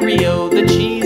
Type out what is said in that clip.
stereo, the cheese.